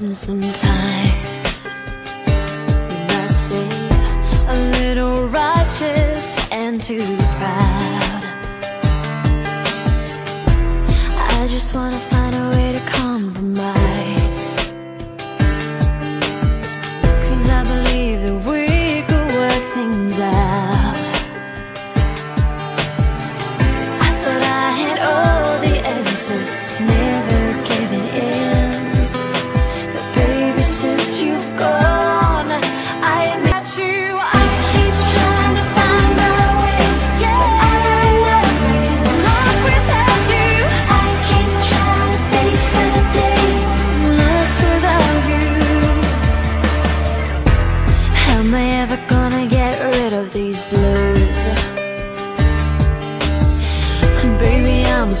forgotten sometimes. You might say a little righteous and too proud. I just wanna find a way to compromise.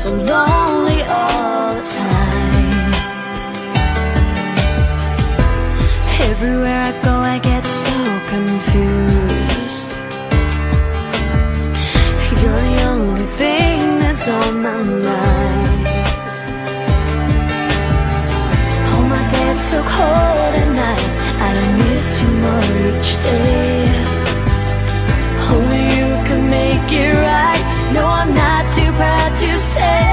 So lonely all the time. Everywhere I go, I get so confused. You're the only thing that's on my mind. said